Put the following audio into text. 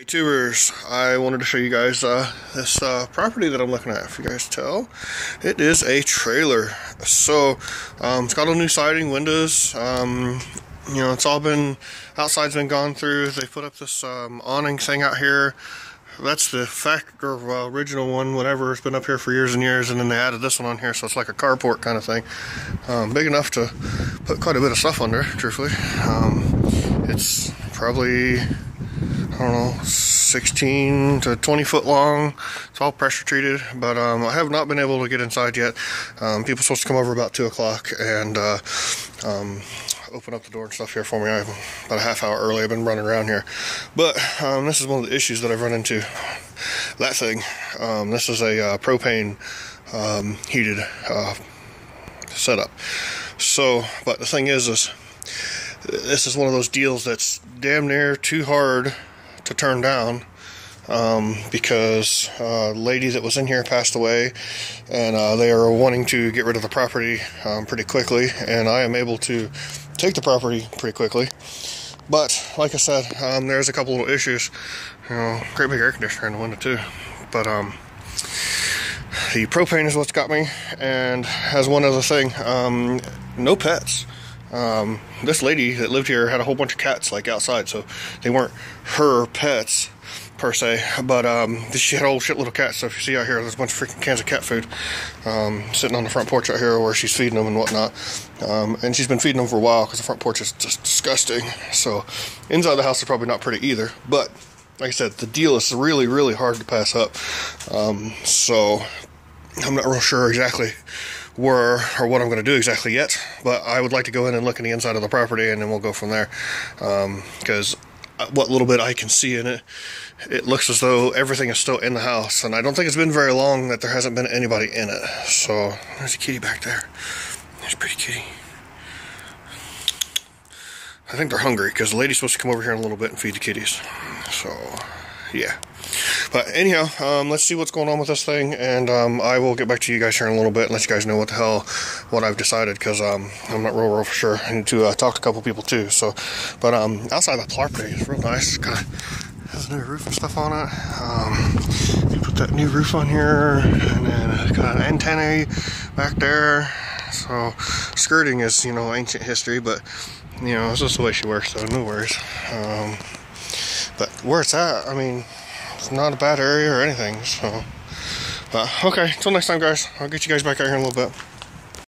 Hey tubers, I wanted to show you guys uh, this uh, property that I'm looking at. If you guys tell, it is a trailer. So um, it's got a new siding, windows. Um, you know, it's all been outside's been gone through. They put up this um, awning thing out here. That's the factor uh, original one, whatever. It's been up here for years and years, and then they added this one on here, so it's like a carport kind of thing. Um, big enough to put quite a bit of stuff under, truthfully. Um, it's probably I don't know, 16 to 20 foot long. It's all pressure treated, but um, I have not been able to get inside yet. Um, people supposed to come over about 2 o'clock and uh, um, open up the door and stuff here for me. I'm about a half hour early. I've been running around here. But um, this is one of the issues that I've run into. That thing, um, this is a uh, propane um, heated uh, setup. So, but the thing is, is this is one of those deals that's damn near too hard to turn down um, because a lady that was in here passed away and uh, they are wanting to get rid of the property um, pretty quickly and I am able to take the property pretty quickly. But like I said um, there's a couple little issues. You know great big air conditioner in the window too. But um the propane is what's got me and has one other thing um, no pets um, this lady that lived here had a whole bunch of cats like outside, so they weren't her pets per se, but um, she had a whole shitload cats. So if you see out here, there's a bunch of freaking cans of cat food um, sitting on the front porch out here where she's feeding them and whatnot. Um, and she's been feeding them for a while because the front porch is just disgusting. So inside the house is probably not pretty either, but like I said, the deal is really, really hard to pass up. Um, so I'm not real sure exactly where or what I'm going to do exactly yet, but I would like to go in and look in the inside of the property and then we'll go from there. Because um, what little bit I can see in it, it looks as though everything is still in the house, and I don't think it's been very long that there hasn't been anybody in it. So there's a kitty back there. There's a pretty kitty. I think they're hungry because the lady's supposed to come over here in a little bit and feed the kitties. So, yeah. But anyhow, um, let's see what's going on with this thing, and um, I will get back to you guys here in a little bit and let you guys know what the hell, what I've decided, because um, I'm not real, real for sure. I need to uh, talk to a couple people too. So, but um, outside the property is real nice. Of has a new roof and stuff on it. Um, you put that new roof on here, and then got an antenna back there. So, skirting is you know ancient history, but you know it's just the way she works, so no worries. Um, but where it's at, I mean, it's not a bad area or anything. So, but okay. Until next time, guys. I'll get you guys back out here in a little bit.